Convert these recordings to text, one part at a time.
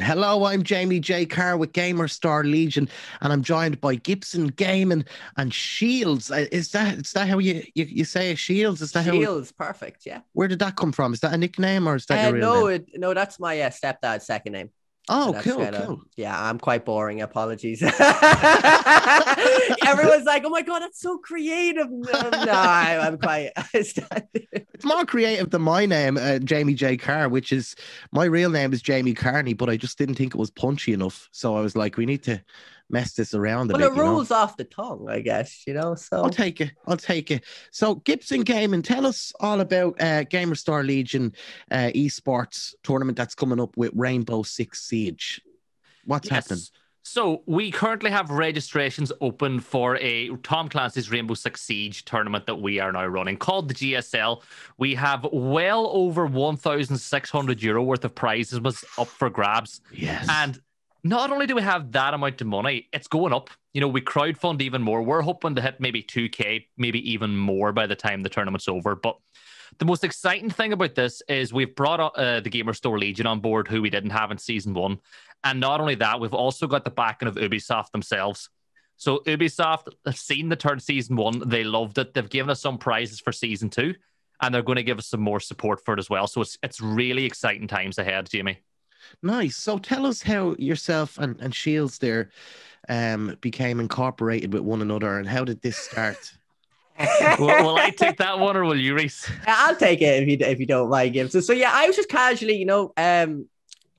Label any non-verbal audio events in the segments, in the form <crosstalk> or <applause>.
Hello, I'm Jamie J. Carr with Gamer Store Legion, and I'm joined by Gibson Gaming and Shields. Uh, is that is that how you you, you say it? Shields? Is that Shields, how? perfect. Yeah. Where did that come from? Is that a nickname or is that Uh, your real no, name? it, no, that's my uh, stepdad's second name. Oh, cool, cool. Yeah, I'm quite boring. Apologies. <laughs> Everyone's like, "Oh my god, that's so creative." No, no I, I'm quite. <laughs> It's more creative than my name, uh, Jamie J. Carr, which is my real name is Jamie Carney, but I just didn't think it was punchy enough. So I was like, we need to mess this around a well, bit. it you know? rolls off the tongue, I guess. You know, so I'll take it. I'll take it. So Gibson Gaming, tell us all about uh, Gamer Store Legion uh, esports tournament that's coming up with Rainbow Six Siege. What's happening? So we currently have registrations open for a Tom Clancy's Rainbow Six Siege tournament that we are now running called the GSL. We have well over 1,600 euro worth of prizes was up for grabs. Yes. And not only do we have that amount of money, it's going up. You know, we crowdfund even more. We're hoping to hit maybe 2K, maybe even more by the time the tournament's over. But the most exciting thing about this is we've brought uh, the Gamer Store Legion on board, who we didn't have in season one. And not only that, we've also got the backing of Ubisoft themselves. So Ubisoft have seen the turn season one. They loved it. They've given us some prizes for season two, and they're going to give us some more support for it as well. So it's it's really exciting times ahead, Jamie. Nice. So tell us how yourself and, and Shields there um, became incorporated with one another and how did this start? <laughs> will, will I take that one or will you, Reese? I'll take it if you if you don't mind, Gibson. So yeah, I was just casually, you know, um,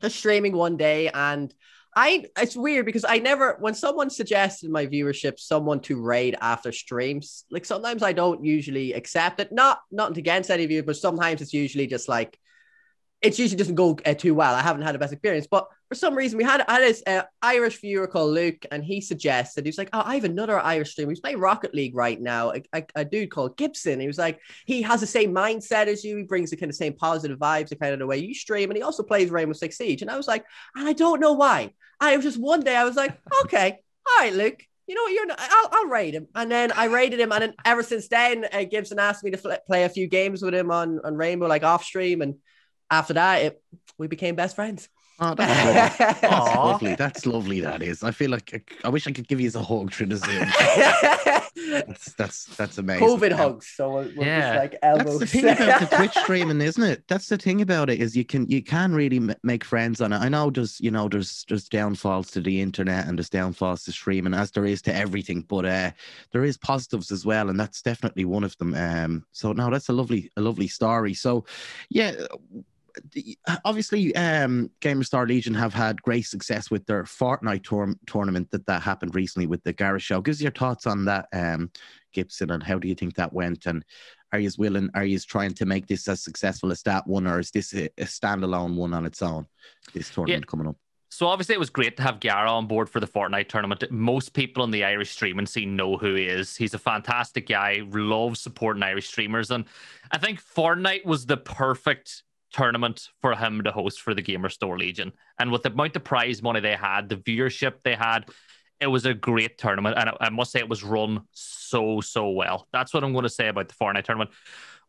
just streaming one day, and I it's weird because I never when someone suggested my viewership someone to raid after streams, like sometimes I don't usually accept it. Not not against any of you, but sometimes it's usually just like it usually doesn't go uh, too well. I haven't had the best experience, but for some reason we had, I had this uh, Irish viewer called Luke, and he suggested he was like, "Oh, I have another Irish streamer. He's playing Rocket League right now. A, a, a dude called Gibson. He was like, he has the same mindset as you. He brings the kind of same positive vibes, the kind of the way you stream, and he also plays Rainbow Six Siege. And I was like, and I don't know why. I was just one day I was like, okay, all right, Luke. You know what? You're not, I'll, I'll rate him. And then I rated him. And then ever since then, uh, Gibson asked me to fl- play a few games with him on, on Rainbow, like off stream. And after that, it, we became best friends. Oh, <laughs> that's, lovely. that's lovely. That's lovely. That is. I feel like I, I wish I could give you a hug through the Zoom. <laughs> That's that's that's amazing. COVID Um, hugs. So we're, we're Yeah. just like That's the thing about the Twitch <laughs> streaming, isn't it? That's the thing about it is you can you can really m- make friends on it. I know there's you know there's there's downfalls to the internet and there's downfalls to streaming as there is to everything, but uh, there is positives as well, and that's definitely one of them. Um, so no, that's a lovely a lovely story. So, yeah. Obviously, um, Gamer Store Legion have had great success with their Fortnite tour- tournament that that happened recently with the Gareth Show. Gives your thoughts on that, um, Gibson, and how do you think that went? And are you willing? Are you trying to make this as successful as that one, or is this a, a standalone one on its own? This tournament coming up. So obviously it was great to have Gara on board for the Fortnite tournament. Most people in the Irish streaming scene know who he is. He's a fantastic guy, loves supporting Irish streamers. And I think Fortnite was the perfect tournament for him to host for the Gamer Store Legion. And with the amount of prize money they had, the viewership they had, it was a great tournament. And I, I must say it was run so, so well. That's what I'm going to say about the Fortnite tournament.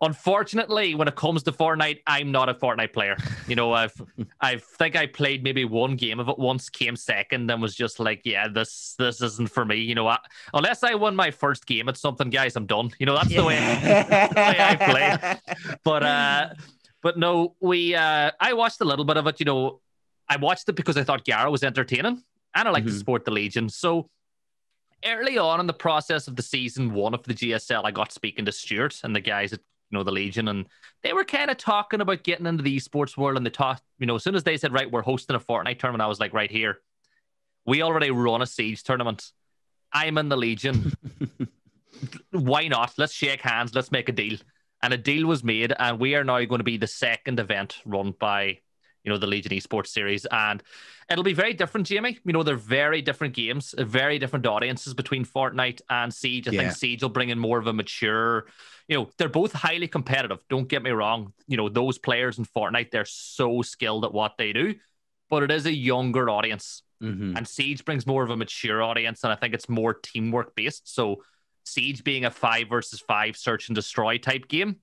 Unfortunately, when it comes to Fortnite, I'm not a Fortnite player. You know, I've <laughs> I think I played maybe one game of it once, came second, and was just like, yeah, this this isn't for me. You know, I, unless I won my first game at something, guys, I'm done. You know, that's the way that's <laughs> the way I play. But uh, but no, we uh, I watched a little bit of it. You know, I watched it because I thought Gara was entertaining, and I like to Mhm. support the Legion. So early on in the process of the season one of the GSL, I got speaking to Stuart and the guys at you know the Legion, and they were kind of talking about getting into the esports world. And they talked, you know, as soon as they said, right, we're hosting a Fortnite tournament, I was like, right here, we already run a Siege tournament. I'm in the Legion. <laughs> Why not? Let's shake hands. Let's make a deal. And a deal was made, and we are now going to be the second event run by, you know, the Legion Esports Series, and it'll be very different, Jamie. You know, they're very different games, uh, very different audiences between Fortnite and Siege. I Yeah. think Siege will bring in more of a mature. You know, they're both highly competitive. Don't get me wrong. You know, those players in Fortnite, they're so skilled at what they do, but it is a younger audience. Mhm. And Siege brings more of a mature audience, and I think it's more teamwork based. So, Siege being a five versus five search and destroy type game,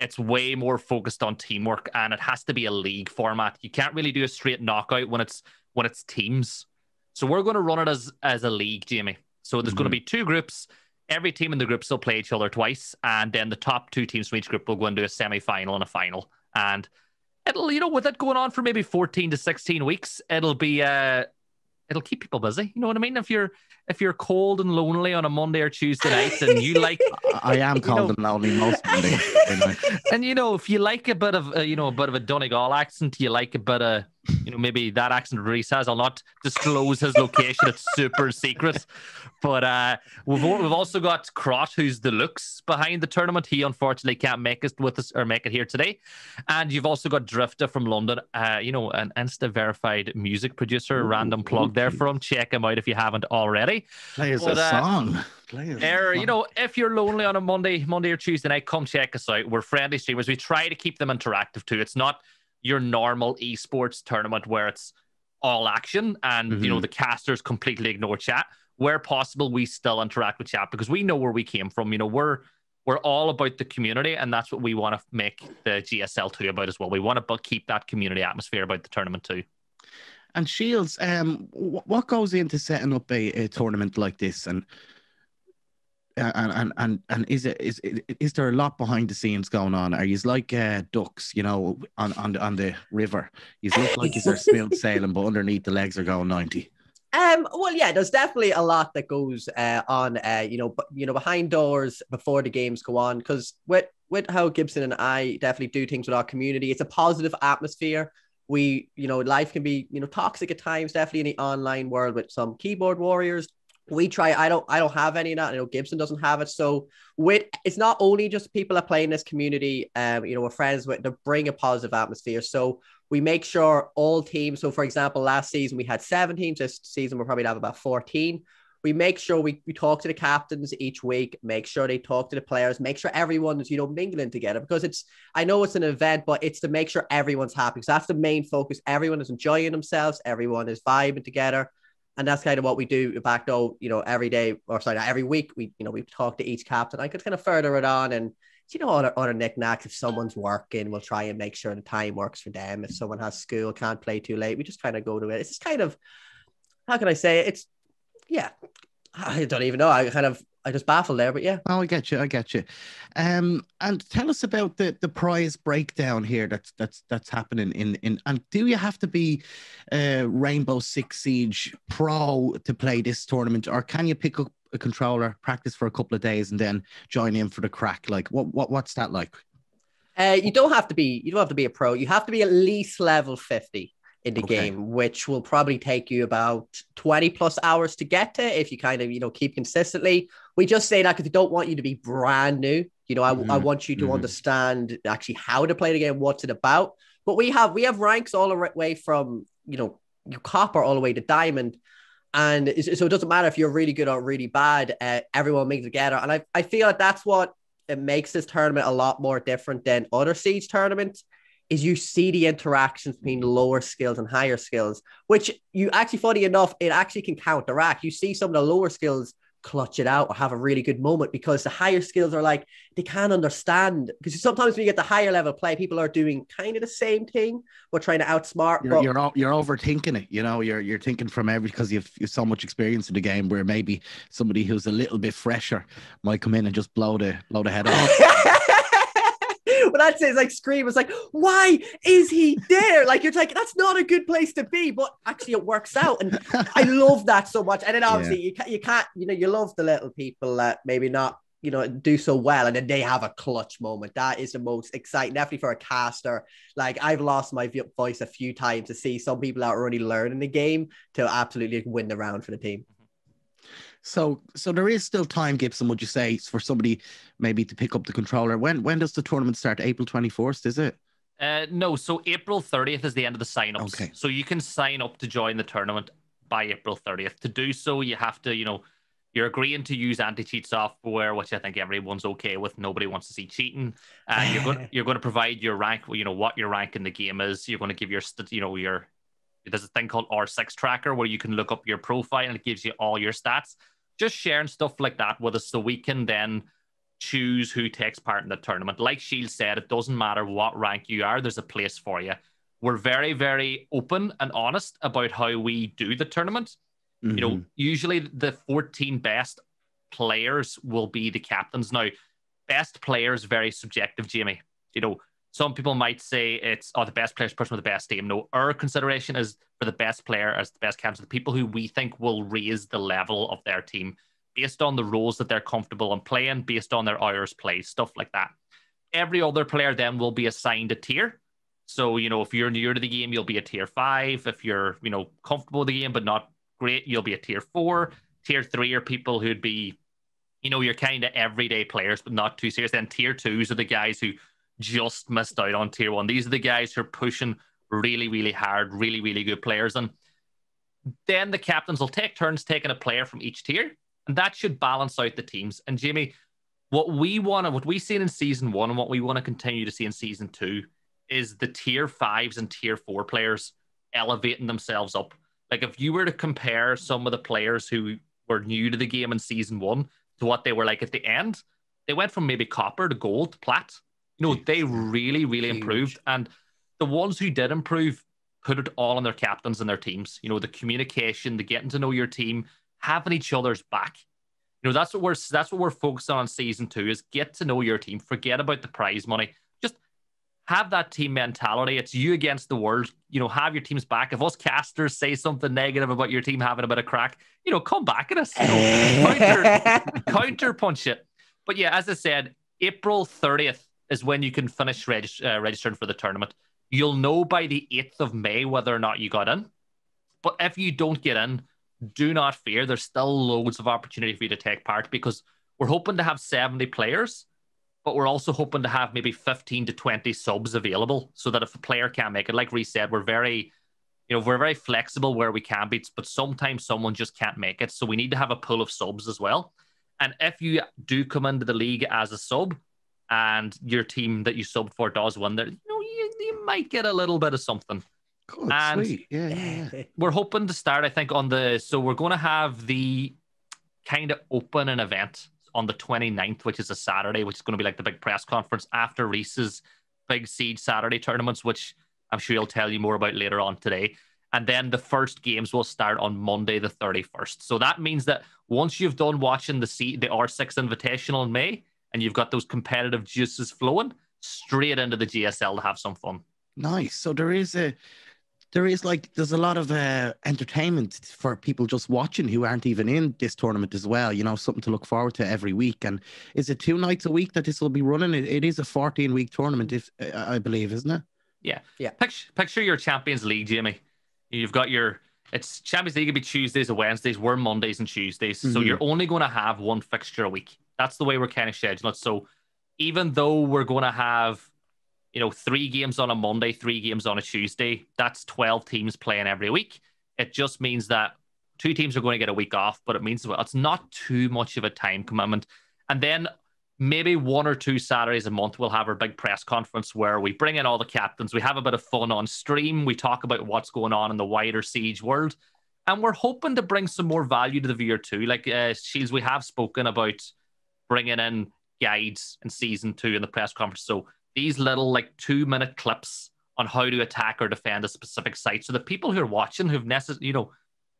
it's way more focused on teamwork, and it has to be a league format. You can't really do a straight knockout when it's when it's teams. So we're going to run it as as a league, Jamie. So there's mm-hmm. going to be two groups. Every team in the groups will play each other twice, and then the top two teams from each group will go into a semi-final and a final. And it'll, you know, with it going on for maybe 14 to 16 weeks, it'll be uh it'll keep people busy. You know what I mean? If you're if you're cold and lonely on a Monday or Tuesday night, and you like, <laughs> I am <laughs> cold know, and lonely most Mondays. <laughs> and you know, if you like a bit of uh, you know a bit of a Donegal accent, you like a bit of you know maybe that accent Reese has. I'll not disclose his location; it's super secret. But uh, we've we've also got Crot, who's the looks behind the tournament. He unfortunately can't make it with us or make it here today. And you've also got Drifter from London. Uh, you know, an Insta verified music producer. Ooh, random plug there for him. Check him out if you haven't already. Play us but, a uh, song. Play there, you know, if you're lonely on a Monday, Monday or Tuesday night, come check us out. We're friendly streamers. We try to keep them interactive too. It's not your normal esports tournament where it's all action and mm-hmm. you know mm-hmm. the casters completely ignore chat where possible, we still interact with chat because we know where we came from. You know, we're we're all about the community, and that's what we want to make the GSL two about as well. We want to but keep that community atmosphere about the tournament too. And Shields, um, what goes into setting up a, a tournament like this, and and and and and is it is is there a lot behind the scenes going on? Are you like uh, ducks, you know, on on the, on the river? You look like you're smooth <laughs> sailing, but underneath the legs are going ninety. Um, well, yeah, there's definitely a lot that goes uh, on, uh, you know, but you know, behind doors before the games go on. Because with with how Gibson and I definitely do things with our community, it's a positive atmosphere. We, you know, life can be, you know, toxic at times, definitely in the online world with some keyboard warriors. We try. I don't. I don't have any of that. I know Gibson doesn't have it. So with it's not only just people that play in this community. Um, you know, we're friends with to bring a positive atmosphere. So we make sure all teams. So, for example, last season we had 17. This season we'll probably have about 14. We make sure we, we talk to the captains each week, make sure they talk to the players, make sure everyone's, you know, mingling together because it's, I know it's an event, but it's to make sure everyone's happy because that's the main focus. Everyone is enjoying themselves, everyone is vibing together. And that's kind of what we do back though, you know, every day or sorry, every week we, you know, we talk to each captain. I could kind of further it on and you know, other, other knickknacks. If someone's working, we'll try and make sure the time works for them. If someone has school, can't play too late, we just kind of go to it. It's just kind of, how can I say it? It's, yeah, I don't even know. I kind of, I just baffled there, but yeah. Oh, I get you. I get you. Um, and tell us about the the prize breakdown here. That's that's that's happening in in. And do you have to be uh, Rainbow Six Siege pro to play this tournament, or can you pick up a controller, practice for a couple of days, and then join in for the crack? Like, what what what's that like? Uh, you don't have to be. You don't have to be a pro. You have to be at least level fifty in the okay. game, which will probably take you about 20 plus hours to get to if you kind of, you know, keep consistently. We just say that because we don't want you to be brand new. You know, I, mm-hmm. I want you to mm-hmm. understand actually how to play the game, what's it about. But we have we have ranks all the way from, you know, you copper all the way to diamond. And so it doesn't matter if you're really good or really bad. Uh, everyone makes it together, and I, I feel like that's what it makes this tournament a lot more different than other siege tournaments. Is you see the interactions between lower skills and higher skills, which you actually, funny enough, it actually can counteract. You see some of the lower skills clutch it out or have a really good moment because the higher skills are like they can't understand. Because sometimes when you get the higher level play people are doing kind of the same thing but trying to outsmart you're, but, you're, you're overthinking it you know? You're you're thinking from every because you've, you've so much experience in the game where maybe somebody who's a little bit fresher might come in and just blow the blow the head off <laughs> but that's it. It's like Scream. It's like, why is he there? Like you're like, that's not a good place to be, but actually it works out, and I <laughs> love that so much. And then obviously yeah. you can't, you can't, you know, you love the little people that maybe not, you know, do so well, and then they have a clutch moment. That is the most exciting, definitely for a caster. Like I've lost my voice a few times to see some people that are already learning the game to absolutely win the round for the team. So, so there is still time, Gibson. Would you say for somebody maybe to pick up the controller? When when does the tournament start? April twenty fourth, is it? Uh, no, so April 30th is the end of the sign-ups. Okay. So you can sign up to join the tournament by April 30th. To do so, you have to, you know, you're agreeing to use anti-cheat software, which I think everyone's okay with. Nobody wants to see cheating. Uh, you're going <laughs> you're going to provide your rank, you know, what your rank in the game is. You're going to give your, you know, your there's a thing called R6 tracker where you can look up your profile and it gives you all your stats just sharing stuff like that with us so we can then choose who takes part in the tournament. Like Shield said, it doesn't matter what rank you are, there's a place for you. we're very, very open and honest about how we do the tournament. Mm-hmm. You know, mm-hmm. usually the 14 best players will be the captains. Now, best players very subjective, Jamie. You know, some people might say it's oh the best players person with the best team. No, our consideration is for the best player as the best captain, the people who we think will raise the level of their team based on the roles that they're comfortable in playing, based on their hours played, stuff like that. Every other player then will be assigned a tier. So, you know, if you're new to the game, you'll be a tier five. If you're, you know, comfortable with the game but not great, you'll be a tier four. Tier three are people who'd be, you know, you're kind of everyday players, but not too serious. Then tier twos are the guys who just missed out on tier one. These are the guys who are pushing really, really hard, really, really good players. And then the captains will take turns taking a player from each tier, and that should balance out the teams. And Jamie, what we want to, what we've seen in season one, and what we want to continue to see in season two, is the tier fives and tier four players elevating themselves up. Like if you were to compare some of the players who were new to the game in season one to what they were like at the end, they went from maybe copper to gold to plat. You know, they really, really Huge. improved. And the ones who did improve put it all on their captains and their teams. You know, the communication, the getting to know your team, having each other's back. You know, that's what we're that's what we're focused on season two is get to know your team. Forget about the prize money. Just have that team mentality. It's you against the world. You know, have your team's back. If us casters say something negative about your team having a bit of crack, you know, come back at us. You know, <laughs> counter, counter punch it. But yeah, as I said, April 30th is when you can finish reg- uh, registering for the tournament. You'll know by the 8th of May whether or not you got in. But if you don't get in, do not fear. There's still loads of opportunity for you to take part because we're hoping to have 70 players, but we're also hoping to have maybe 15 to 20 subs available so that if a player can't make it, like Reese said, we're very you know, we're very flexible where we can be, but sometimes someone just can't make it. So we need to have a pool of subs as well. And if you do come into the league as a sub, and your team that you subbed for does win, there, you know, you, you might get a little bit of something. Good, and sweet. Yeah, yeah, yeah. <laughs> We're hoping to start, I think, on the so we're going to have the kind of open an event on the 29th, which is a Saturday, which is going to be like the big press conference after Reese's big Siege Saturday tournaments, which I'm sure he'll tell you more about later on today. And then the first games will start on Monday, the 31st. So that means that once you've done watching the C- the R6 Invitational in May, and you've got those competitive juices flowing straight into the GSL to have some fun. Nice. So there is a there is like there's a lot of uh, entertainment for people just watching who aren't even in this tournament as well. You know, something to look forward to every week. And is it two nights a week that this will be running? it, it is a 14 week tournament, if uh, I believe, isn't it? Yeah, yeah. Picture, picture your Champions League, Jamie. You've got your it's Champions League will be Tuesdays or Wednesdays. We're Mondays and Tuesdays, mm-hmm. so you're only going to have one fixture a week. That's the way we're kind of scheduling So even though we're going to have, you know, three games on a Monday, three games on a Tuesday, that's 12 teams playing every week. It just means that two teams are going to get a week off, but it means well, it's not too much of a time commitment. And then maybe one or two Saturdays a month, we'll have our big press conference where we bring in all the captains. We have a bit of fun on stream. We talk about what's going on in the wider Siege world. And we're hoping to bring some more value to the viewer too. Like uh, Shields, we have spoken about bringing in guides in season two in the press conference. So these little like two minute clips on how to attack or defend a specific site, so the people who are watching who've necessarily, you know,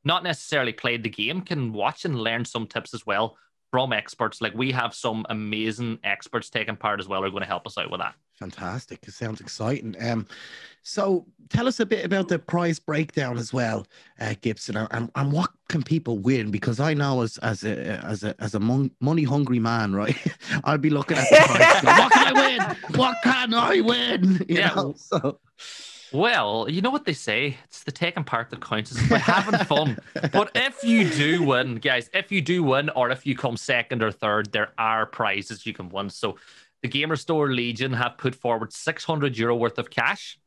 not necessarily played the game can watch and learn some tips as well from experts. Like we have some amazing experts taking part as well who are going to help us out with that. Fantastic. It sounds exciting. Um, so tell us a bit about the prize breakdown as well, uh, Gibson, and, and what can people win? Because I know as as a as a as a money hungry man, right? <laughs> I'd be looking at the price. what can I win? What can I win? You yeah. Know? So well, you know what they say. It's the taking part that counts. It's about having fun. But if you do win, guys, if you do win, or if you come second or third, there are prizes you can win. So the Gamer Store Legion have put forward 600 euro worth of cash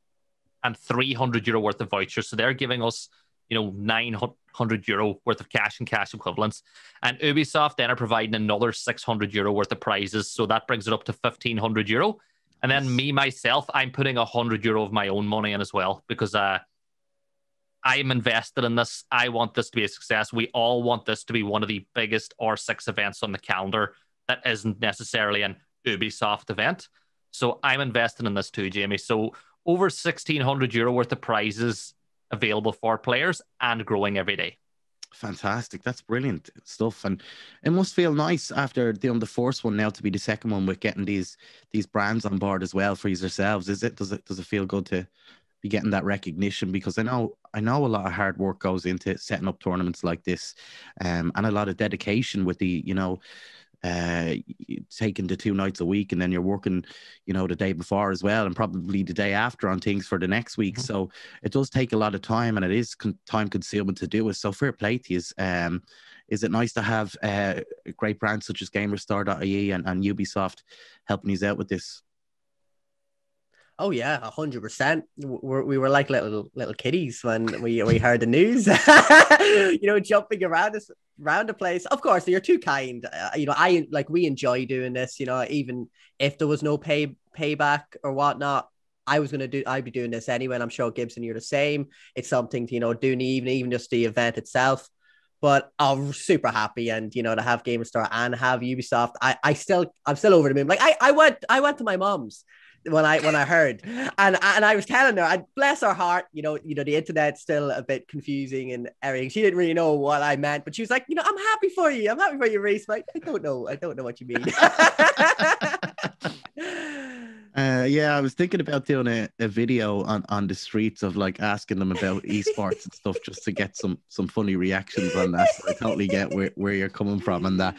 and 300 euro worth of vouchers. So they're giving us, you know, 900 euro worth of cash and cash equivalents. And Ubisoft then are providing another 600 euro worth of prizes. So that brings it up to 1500 euro. And then me myself, I'm putting a hundred euro of my own money in as well because uh, I'm invested in this. I want this to be a success. We all want this to be one of the biggest R6 events on the calendar that isn't necessarily an Ubisoft event. So I'm invested in this too, Jamie. So over 1600 euro worth of prizes available for players and growing every day. Fantastic. That's brilliant stuff. And it must feel nice after doing the first one now to be the second one with getting these these brands on board as well for yourselves. Is it does it does it feel good to be getting that recognition? Because I know I know a lot of hard work goes into setting up tournaments like this, um, and a lot of dedication with the, you know, uh, taking the two nights a week and then you're working, you know, the day before as well, and probably the day after on things for the next week. Mm-hmm. So it does take a lot of time and it is con- time consuming to do it. So fair play to you. Um, is it nice to have uh, great brands such as GamerStore.ie and, and Ubisoft helping you out with this? Oh yeah, hundred percent. We were like little little kiddies when we we heard the news. <laughs> you know, jumping around this around the place. Of course, you're too kind. Uh, you know, I like we enjoy doing this. You know, even if there was no pay payback or whatnot, I was gonna do. I'd be doing this anyway. And I'm sure Gibson, you're the same. It's something to, you know do in the evening, even just the event itself. But I'm super happy, and you know, to have GamerStore and have Ubisoft. I I still I'm still over the moon. Like I I went I went to my mom's when I when I heard, and and I was telling her, I bless her heart, you know, you know, the internet's still a bit confusing and everything. She didn't really know what I meant, but she was like, you know, I'm happy for you. I'm happy for you, Reese. Like, I don't know, I don't know what you mean. <laughs> Uh, yeah, I was thinking about doing a, a video on, on the streets of like asking them about esports and stuff just to get some some funny reactions on that. So I totally get where, where you're coming from and that.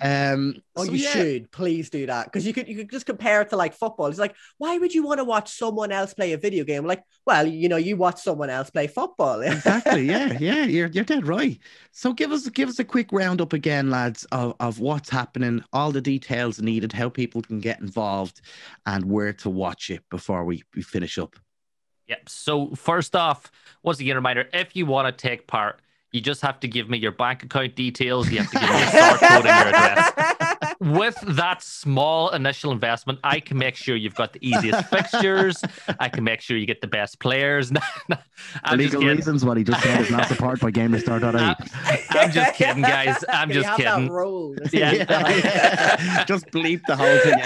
Um, oh, so you yeah. should please do that because you could you could just compare it to like football. It's like why would you want to watch someone else play a video game? Like, well, you know, you watch someone else play football. <laughs> exactly. Yeah, yeah, you're you're dead right. So give us give us a quick roundup again, lads, of, of what's happening, all the details needed, how people can get involved, and where to watch it before we, we finish up. Yep. So first off, once again, reminder: if you want to take part, you just have to give me your bank account details. You have to give me a <laughs> start code and your address. With that small initial investment, I can make sure you've got the easiest <laughs> fixtures. I can make sure you get the best players. <laughs> For legal reasons, what he just said is not supported by GamerStore.ie. <laughs> I'm just kidding, guys. I'm just kidding. Yeah. yeah. just bleep the whole thing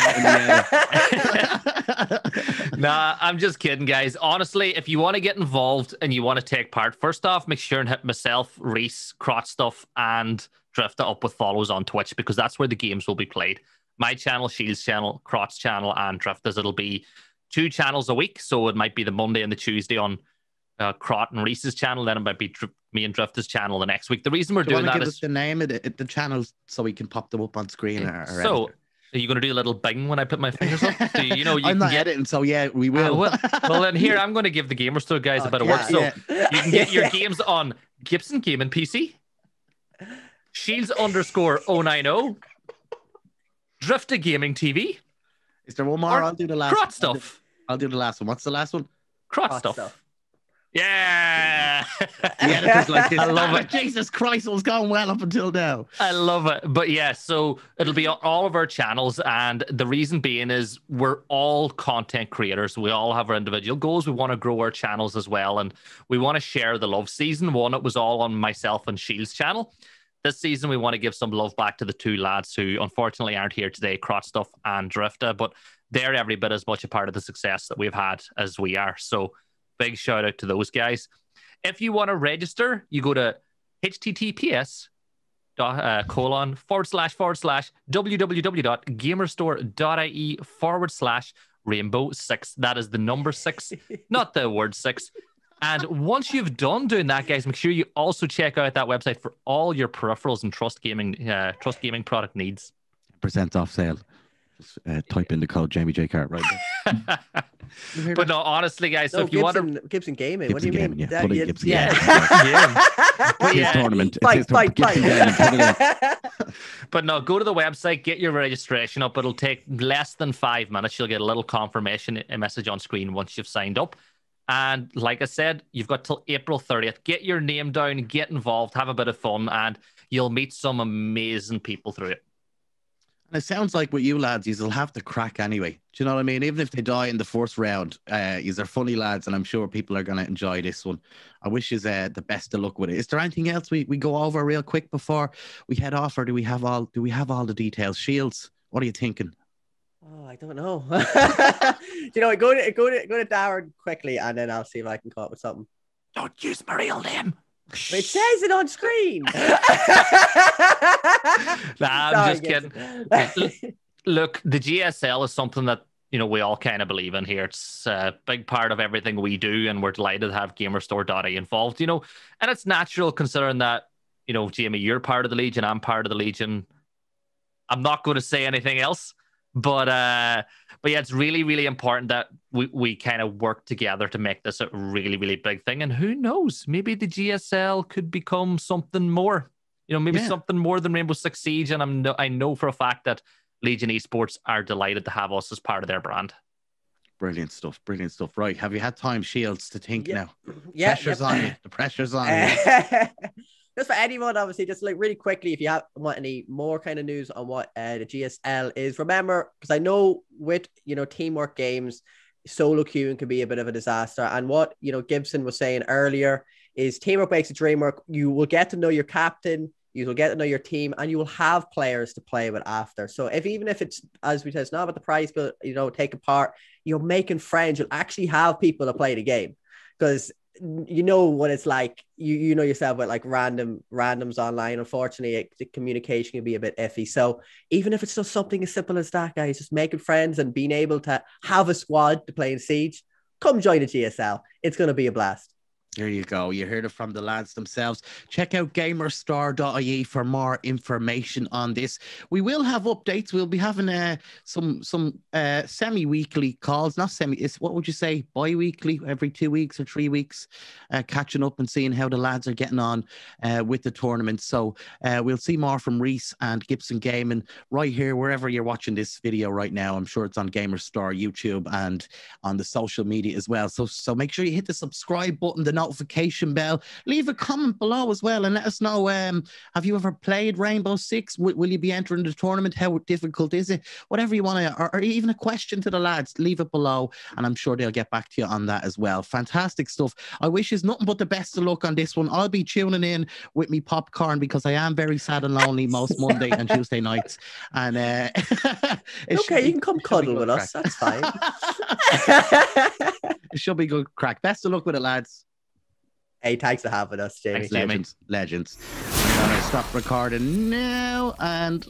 out. nah, I'm just kidding, guys. Honestly, if you want to get involved and you want to take part, first off, make sure and hit myself, Reese, Crotch Stuff, and Drifter up with follows on Twitch because that's where the games will be played. My channel, Shields channel, Crotch channel, and Drifters. It'll be two channels a week. So it might be the Monday and the Tuesday on uh, Crot and Reese's channel. Then it might be Dr- me and Drifter's channel the next week. The reason we're Do doing that give is the name of the, the channels so we can pop them up on screen. Or, or so. Are you going to do a little bing when I put my <laughs> fingers up? You, know, you I'm not get... editing, so yeah, we will. Well, well, then here <laughs> I'm going to give the GamerStore guys oh, a bit of work. So yeah. you can get your <laughs> games on Gibson Gaming PC, Shields underscore 090. Drifter Gaming TV. Is there one more? I'll do the last. Crot stuff. I'll do, I'll do the last one. What's the last one? Crot, stuff. stuff. Yeah. yeah, like this. <laughs> I love it. Jesus Christ, it was going well up until now. I love it. But yeah, so it'll be on all of our channels. And the reason being is we're all content creators. We all have our individual goals. We want to grow our channels as well. And we want to share the love. Season one, it was all on myself and Shields channel this season we want to give some love back to the two lads who unfortunately aren't here today, Crotch Stuff and Drifter, but they're every bit as much a part of the success that we've had as we are. So big shout out to those guys. If you want to register, you go to https uh, colon forward slash forward slash www.gamerstore.ie forward slash rainbow six. That is the number six, not the word six. And once you've done doing that, guys, make sure you also check out that website for all your peripherals and Trust Gaming, uh, Trust Gaming product needs. Percent off sale. Just uh, type in the code Jamie J Cart right but no, honestly, guys. So no, if you Gibson, want to Gibson Gaming, Gibson what do you gaming, mean? <laughs> Yeah, put yeah, Gibson yeah. yeah. But yeah, tournament. Fight, fight, fight. <laughs> <laughs> but no, go to the website, get your registration up. It'll take less than five minutes. You'll get a little confirmation message on screen once you've signed up. And like I said, you've got till April 30th. Get your name down, get involved, have a bit of fun, and you'll meet some amazing people through it. And it sounds like with you lads, you'll have to crack anyway. Do you know what I mean? Even if they die in the first round, uh, these are funny lads, and I'm sure people are going to enjoy this one. I wish you uh, the best of luck with it. Is there anything else we, we go over real quick before we head off, or do we have all do we have all the details? Shields, what are you thinking? Oh, I don't know. <laughs> you know, go to go to go to Darren quickly, and then I'll see if I can come up with something. Don't use my real name. It says it on screen. <laughs> <laughs> nah, I'm Sorry, just kidding. Look, the GSL is something that you know we all kind of believe in here. It's a big part of everything we do, and we're delighted to have GamerStore.ie involved. You know, and it's natural considering that you know, Jamie, you're part of the Legion, I'm part of the Legion. I'm not going to say anything else, but uh, but yeah, it's really really important that we we kind of work together to make this a really really big thing. And who knows, maybe the GSL could become something more. You know, maybe Yeah. something more than Rainbow Six Siege. And I'm no, I know for a fact that Legion Esports are delighted to have us as part of their brand. Brilliant stuff. Brilliant stuff. Right. Have you had time, Shields, to think Yeah. now? yeah, pressure's yep. on you. The pressure's on you. <laughs> Just for anyone, obviously, just like really quickly, if you have want any more kind of news on what uh, the GSL is, remember because I know with you know teamwork games, solo queuing can be a bit of a disaster. And what you know Gibson was saying earlier is teamwork makes the dream work. You will get to know your captain. You will get to know your team, and you will have players to play with after. So, if even if it's as we said, it's not about the price, but you know, take a part, you're making friends. You'll actually have people to play the game because you know what it's like. You you know yourself with like random randoms online. Unfortunately, it, the communication can be a bit iffy. So even if it's just something as simple as that, guys, just making friends and being able to have a squad to play in Siege, come join the GSL. It's going to be a blast. There you go. You heard it from the lads themselves. Check out gamerstore.ie for more information on this. We will have updates. We'll be having uh, some some uh, semi-weekly calls, not semi. It's what would you say, bi-weekly, every two weeks or three weeks, uh, catching up and seeing how the lads are getting on uh, with the tournament. So uh, we'll see more from Reese and Gibson Gaming right here, wherever you're watching this video right now. I'm sure it's on Gamerstore YouTube and on the social media as well. So so make sure you hit the subscribe button, the notification bell, leave a comment below as well, and let us know. Um, have you ever played Rainbow Six? W- will you be entering the tournament? How difficult is it? Whatever you want to, or, or even a question to the lads, leave it below, and I'm sure they'll get back to you on that as well. Fantastic stuff. I wish you nothing but the best of luck on this one. I'll be tuning in with me popcorn because I am very sad and lonely most Monday and Tuesday nights. And uh, <laughs> okay, you can come it should be cuddle with us. That's fine. <laughs> <laughs> it should be good crack. Best of luck with it, lads. Hey, thanks for having us, Jamie. Thanks, Jamie. Legends, legends. I'm gonna stop recording now and